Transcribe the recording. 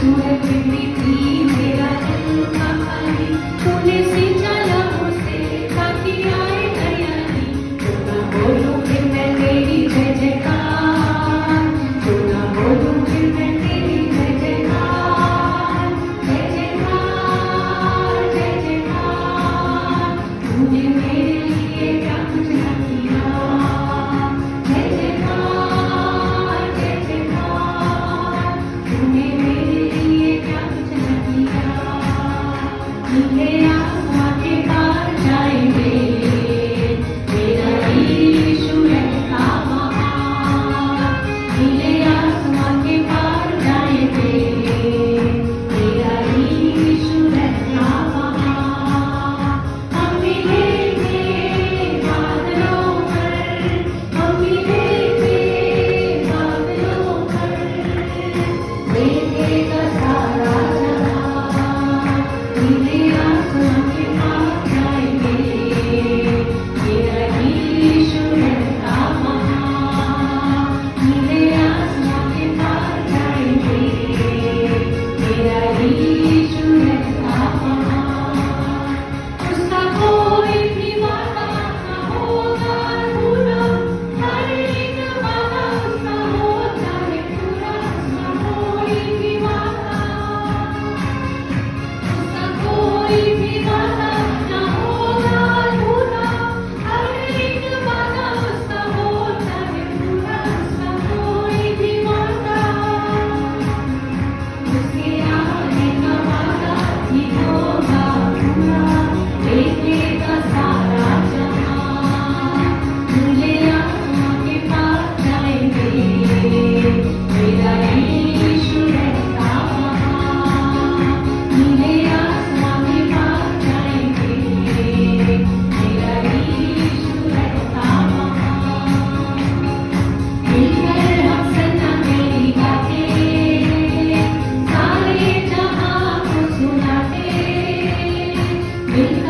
to the been Happy Thank you.